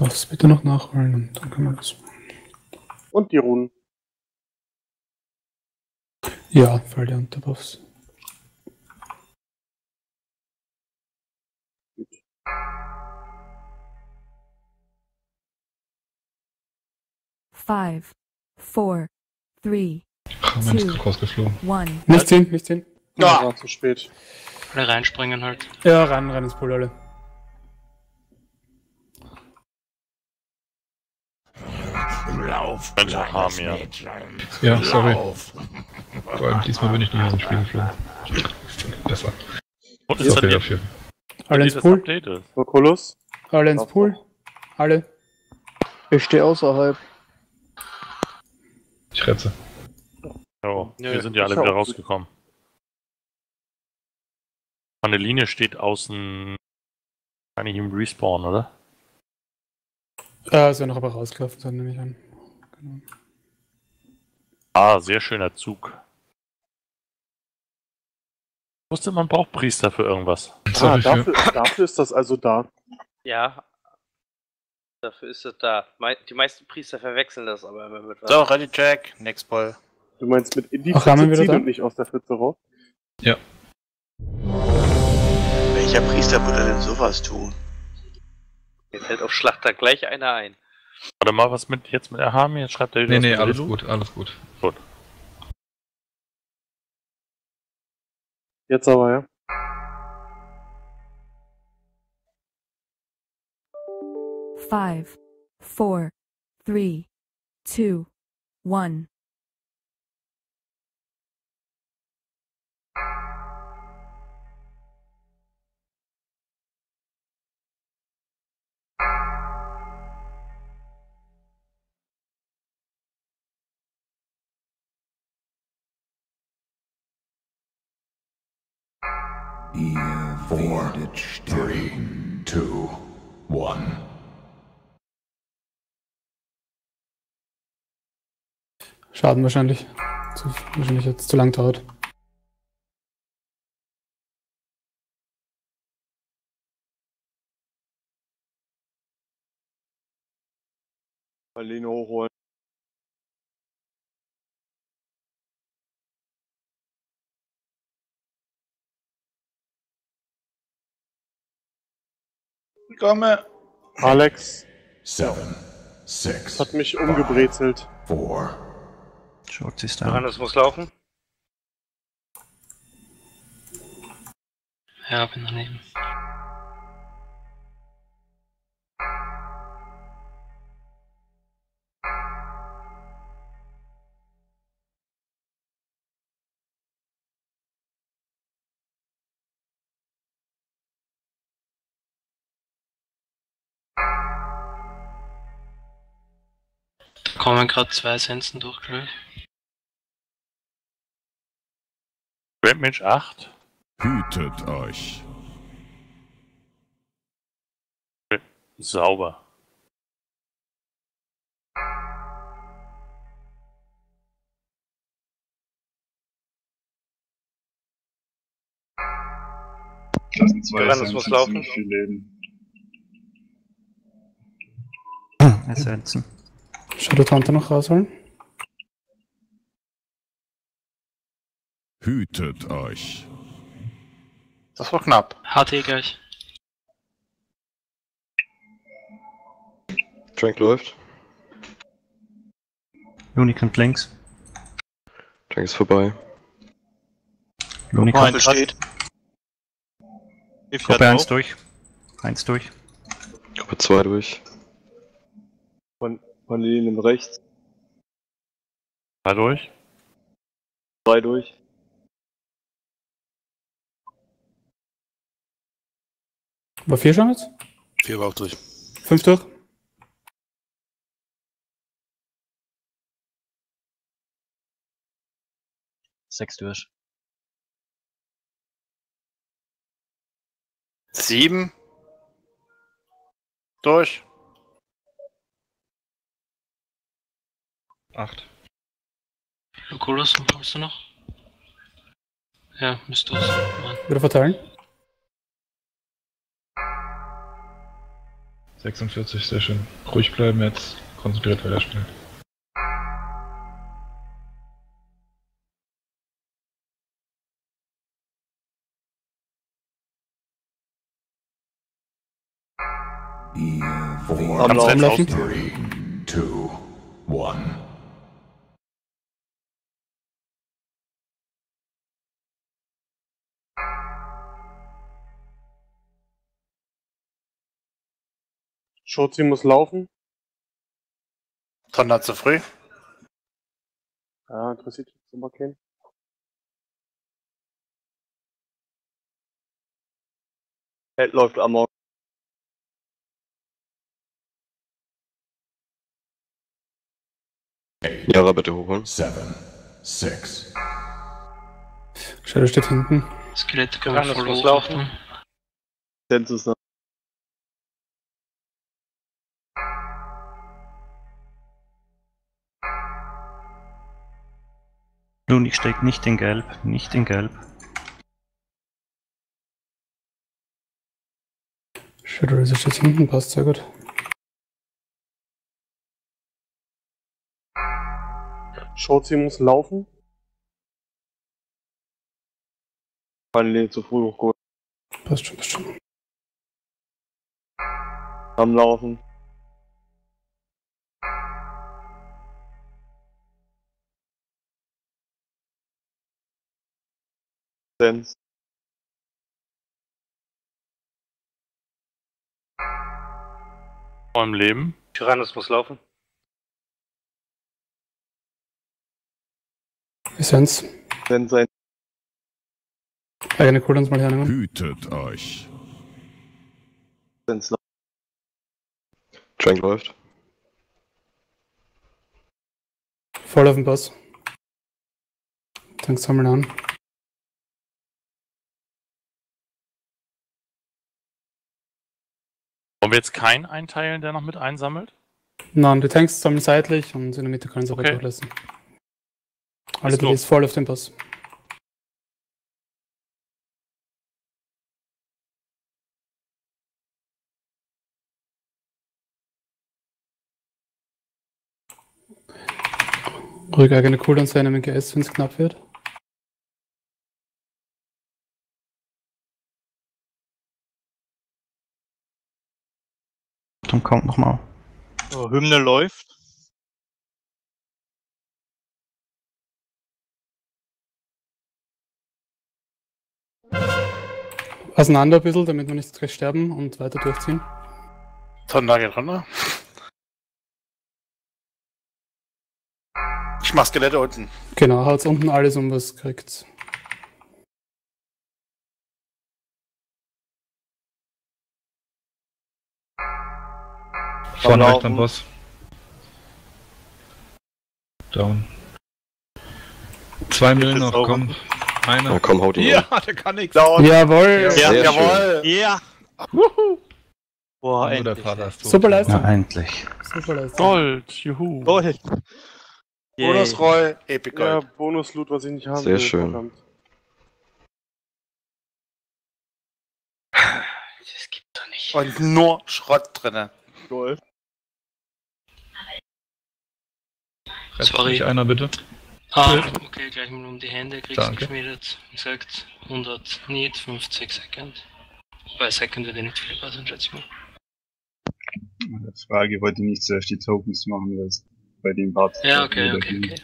Buffs bitte noch nachholen und dann können wir das. Und die Runen. Ja, Fall der Unterbuffs. Five, four, three, Rahmen ist gerade rausgeflogen. one. Nicht ziehen, nicht ziehen. Ja, war zu spät. Alle reinspringen halt. Ja, ran, ran ins Pool alle. Lauf, kleines Hamir. Mädchen. Ja, sorry. Lauf. Vor allem diesmal bin ich nicht aus dem Spiel geflogen. Besser. Und ist dann dafür. Alle ins das Pool, ist. Oculus. alle ins Pool. Alle. Ich stehe außerhalb. Ich retze. Jo, Nö, wir sind ja alle ich wieder rausgekommen. Meine Linie steht außen. Eigentlich im Respawn, oder? Äh, soll noch aber rausgelaufen sein, nehme ich an. Ah, sehr schöner Zug. Ich wusste, man braucht Priester für irgendwas. Ah, dafür, dafür ist das also da. Ja. Dafür ist es da. Die meisten Priester verwechseln das aber immer mit was. So, ready check, next ball. Du meinst mit in die Ach, Pfütze ziehen und nicht aus der Pfütze raus? Welcher Priester würde denn sowas tun? Jetzt hält auf Schlachter gleich einer ein. Warte mal, was mit jetzt mit Ahami? Jetzt schreibt er wieder Nee, nee, alles gut, alles gut. Jetzt aber, ja. Five, four, three, two, one. Ihr werdet sterben. Three, two, one. Schaden wahrscheinlich. Zu, wahrscheinlich jetzt zu lang dauert. Marlene hochholen. Ich komme. Alex, Seven, six, das hat mich umgebrezelt. four, Schaut sich da. Johannes muss laufen. Ja, bin daneben. Kommen gerade zwei Essenzen durch, glaube ich. Rampage 8. hütet euch. Sauber. Das sind zwei Johannes muss laufen. viel Leben. Essenzen. Shadow Tante noch rausholen. Hütet euch. Das war knapp. HT gleich. Trank läuft. Unicant links. Trank ist vorbei. Unicant Nein, steht. Gruppe 1 durch. 1 durch. Gruppe 2 durch. Marlene im rechts. Dadurch. Drei durch. War vier schon jetzt? Vier war auch durch. Fünf durch? Sechs durch. Sieben. Durch. Acht. Lucullus, kommst du noch? Ja, müsste es. Mann. Wieder verteilen? 46, sehr schön. Ruhig bleiben jetzt. Konzentriert weiterspielen. Four, Am Laufen. three, two, one. Schozi muss laufen. Tonda zu früh. Ja, interessiert jetzt immer keinen. Held läuft amok. Jara bitte hochholen. Seven, six, Shadow steht hinten. Skelett kann man muss hochlaufen. laufen. Census noch. Nun, ich steig nicht in Gelb, nicht in Gelb. Shadow Razor steht hinten, passt sehr gut. Schozi muss laufen. Keine zu früh hochgeholt. Passt schon, passt schon. Am Laufen. Vor im Leben. Tyrannus muss laufen. Essenz. Sense ein. Eigene Cooldowns mal hernehmen. Hütet euch. Sense Trank läuft. Voll auf den Pass. Tanks sammeln an. Wollen wir jetzt keinen einteilen, der noch mit einsammelt? Nein, die Tanks sammeln seitlich und in der Mitte können sie aber Okay. durchlassen. Alle die ist voll auf den Pass. Ruhig eigene Cooldowns hernehmen, GS, wenn es knapp wird. Dann kommt nochmal. So, Hymne läuft. Auseinander ein bisschen, damit wir nicht gleich sterben und weiter durchziehen. Tonda geht runter. Ich mach Skelette unten. Genau, haut's unten alles um, was kriegt. Vorne rechts am Boss. Down. Zwei Millen noch, komm. Einer. Na komm, haut ihn Ja, um. der kann nix. Jawohl! Ja, Sehr jawohl. Ja. Boah, Nur der endlich. Vater ist tot. Super Leistung. Na, endlich. Super Leistung. Gold, juhu. Gold. Bonusroll, Epic Ja, Gold. Bonus-Loot, was ich nicht haben Sehr will, schön. verdammt. Das gibt doch nicht. Und nur Schrott drinne. Gold. Rettet Sorry. mich einer bitte. Ah, okay, gleich mal um die Hände kriegst du Danke. geschmiedet. Wie gesagt, 100 Need, 50 Second. Bei Second wird ja nicht viel passen, schätze ich mal. Die Frage, ich wollte nicht zuerst die Tokens machen, weil es bei dem Part. Ja, okay, okay, okay.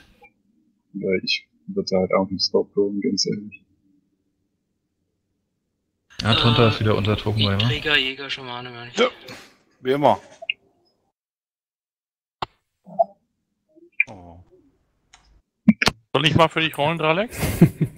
Weil ich würde halt auch einen Stop holen, ganz ehrlich. Ja, drunter ist wieder unser Token Äh, ne? Krieger, Jäger, Schamane, meine ich. Ja. Wie immer. Soll ich mal für dich rollen, Dralex?